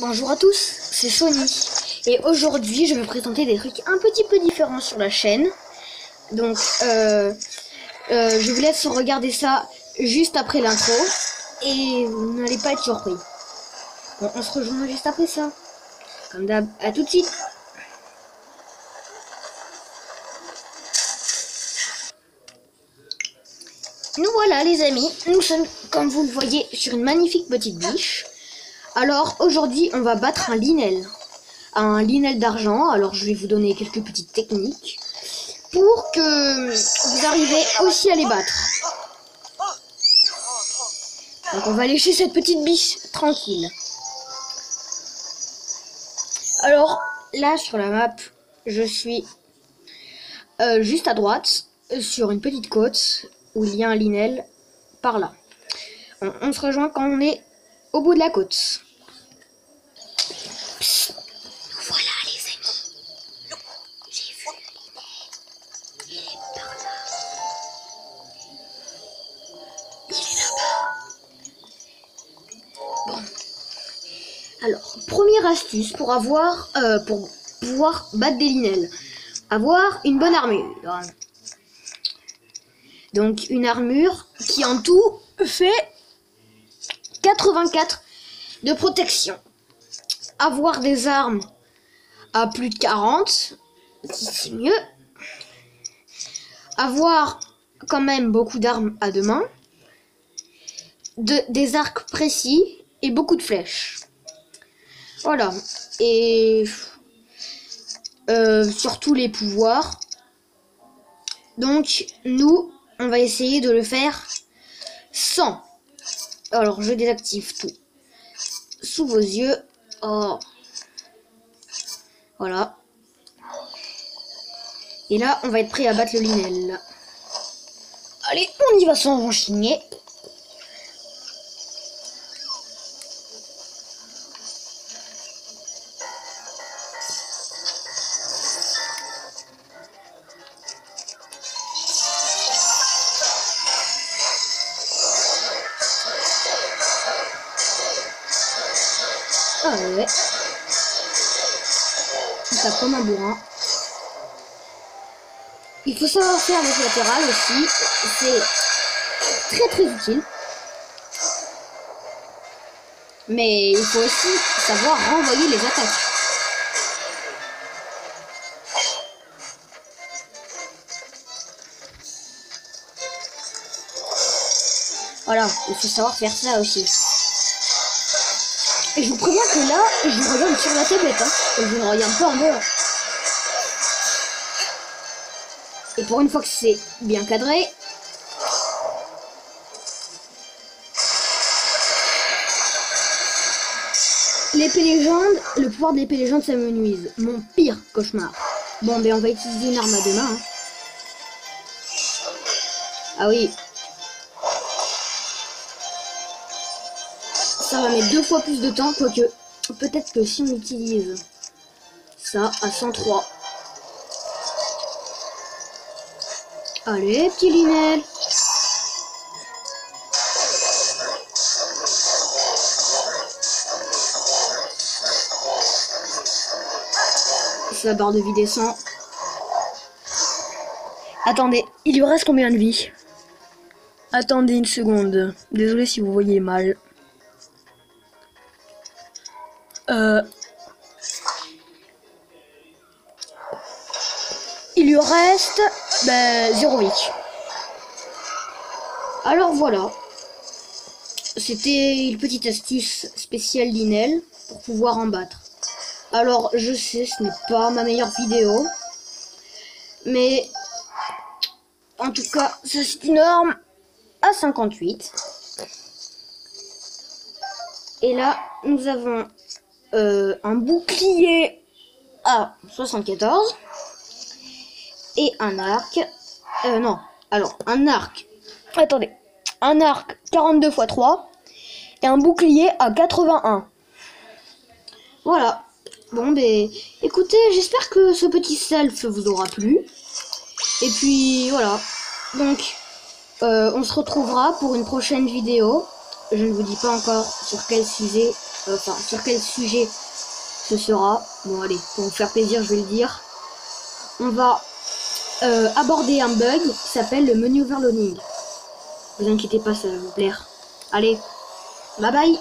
Bonjour à tous, c'est Sony. Et aujourd'hui, je vais vous présenter des trucs un petit peu différents sur la chaîne. Donc, euh, euh, je vous laisse regarder ça juste après l'intro. Et vous n'allez pas être surpris. Bon, on se rejoint juste après ça. Comme d'hab, à tout de suite. Nous voilà les amis, nous sommes comme vous le voyez sur une magnifique petite biche. Alors aujourd'hui on va battre un linel. Un linel d'argent, alors je vais vous donner quelques petites techniques pour que vous arrivez aussi à les battre. Donc on va lécher cette petite biche tranquille. Alors là sur la map, je suis euh, juste à droite sur une petite côte où il y a un linel par là. On, on se rejoint quand on est au bout de la côte. Nous voilà les amis. J'ai vu le linel. Il est par là. Il est là-bas. Bon. Alors, première astuce pour avoir, euh, pour pouvoir battre des linels. Avoir une bonne armure. Donc une armure qui en tout fait 84 de protection. Avoir des armes à plus de 40, c'est mieux. Avoir quand même beaucoup d'armes à deux mains. De, des arcs précis et beaucoup de flèches. Voilà. Et euh, surtout les pouvoirs. Donc nous, on va essayer de le faire sans. Alors, je désactive tout. Sous vos yeux. Oh. Voilà. Et là, on va être prêt à battre le linel. Allez, on y va sans renchigner. Ah ouais. Il tape comme un bourrin. Il faut savoir faire avec latéral aussi. C'est très très utile. Mais il faut aussi savoir renvoyer les attaques. Voilà, il faut savoir faire ça aussi. Et je vous préviens que là, je vous regarde sur la tablette, hein. Et je ne regarde pas en dehors. Et pour une fois que c'est bien cadré. L'épée légende, le pouvoir de l'épée légende, ça me nuise. Mon pire cauchemar. Bon, ben on va utiliser une arme à deux mains. Hein. Ah oui, ça va mettre deux fois plus de temps, quoique peut-être que si on utilise ça à 103. Allez, petit linel. Sa barre de vie descend. Attendez, il lui reste combien de vie Attendez une seconde. Désolé si vous voyez mal. Euh, il lui reste ben, 0 vie. Alors voilà. C'était une petite astuce spéciale Linel pour pouvoir en battre. Alors je sais, ce n'est pas ma meilleure vidéo. Mais en tout cas, ça c'est une arme à 58. Et là, nous avons euh, un bouclier à 74 et un arc. Euh, non, alors un arc. Attendez, un arc 42 x 3 et un bouclier à 81. Voilà. Bon, ben, écoutez, j'espère que ce petit self vous aura plu. Et puis, voilà. Donc, euh, on se retrouvera pour une prochaine vidéo. Je ne vous dis pas encore sur quel sujet enfin, sur quel sujet ce sera. Bon, allez, pour vous faire plaisir, je vais le dire. On va euh, aborder un bug qui s'appelle le menu overloading. Vous inquiétez pas, ça va vous plaire. Allez, bye bye